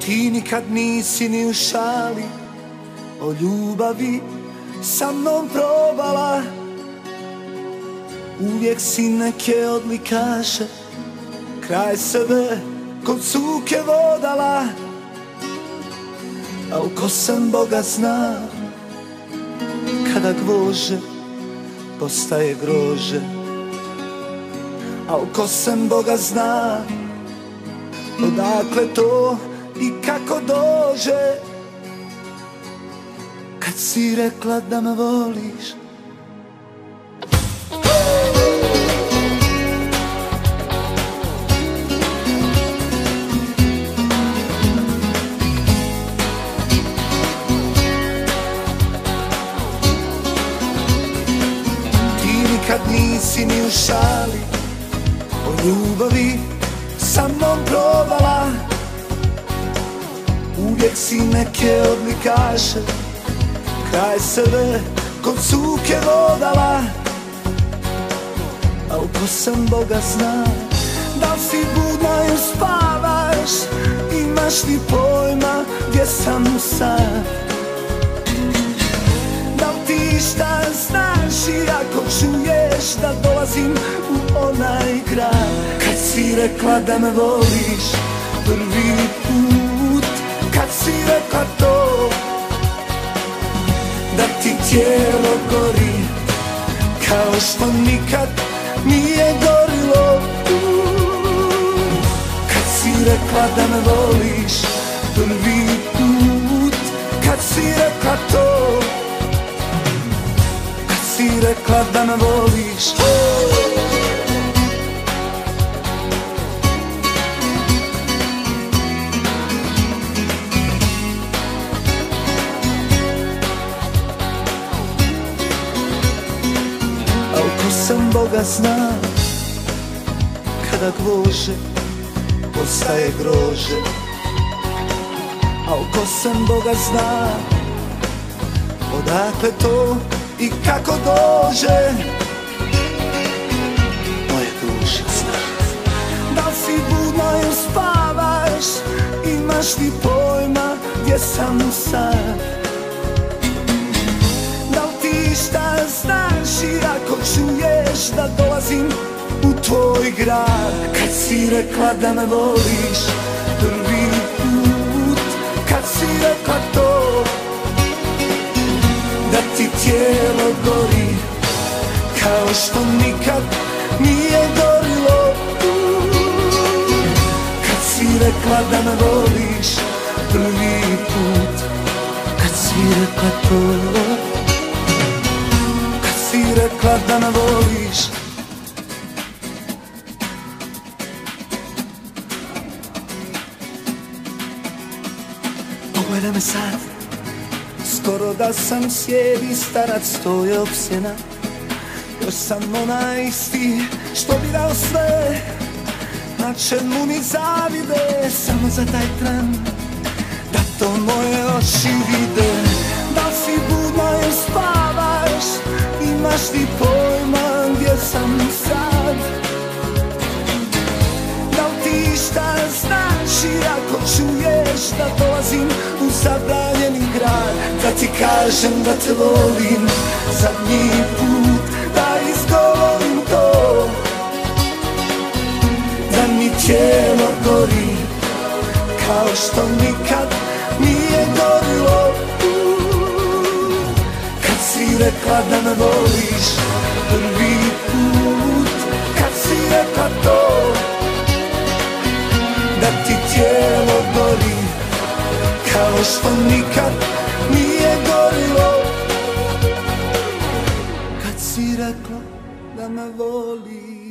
Ti nikad nisi ni u šali O ljubavi sa mnom probala. Uvijek si neke odlikaše Kraj sebe kod suke vodala. A ko sam Boga zna Kada gvože postaje grože A ko sam Boga zna Odakle to i kako dođe? Kad si rekla da me voliš. Ti nikad nisi ni u šali O ljubavi sa mnom probala. Uvijek si neke odlikaše Kraj sebe kod suke vodala A ko sam Boga zna Da si budna ili spavaš Imaš li pojma gdje sam sad? Da ti šta znaš i ako čuješ da dolazim u onaj si rekla da me voliš prvi put Kad si rekla to da ti tijelo gori Kao što nikad nije gorilo. Kad si rekla da me voliš prvi put Kad si rekla to Kad si rekla da me voliš sam Boga zna. Kada gvože postaje grože A ko sam Boga zna? Odakle to i kako dođe? Moje duše zna. Da si budna ili spavaš? Imaš li pojma gdje sam sad? Da li ti šta znaš i ako čuješ da dolazim u tvoj grad. Kad si rekla da me voliš prvi put Kad si rekla to da ti tijelo gori Kao što nikad nije gorilo. Kad si rekla da me voliš prvi put Kad si rekla to rekla da me voliš. Pogledaj me sad. Skoro da sam sjedi starac to je opsjena. Još sam onaj isti što bi dao sve Na čemu mi zavide samo za taj tren. Da to moje oči vide Da si spavaš Imaš li pojma gdje sam sad? Da li ti šta znaš i ako čuješ da dolazim u zabranjeni grad? Da ti kažem da te volim zadnji put Da izgovorim to. Da mi tijelo gori kao što nikad rekla da me voliš prvi put Kad si rekla to da ti tijelo gori Kao što nikad nije gorilo. Kad si rekla da me voliš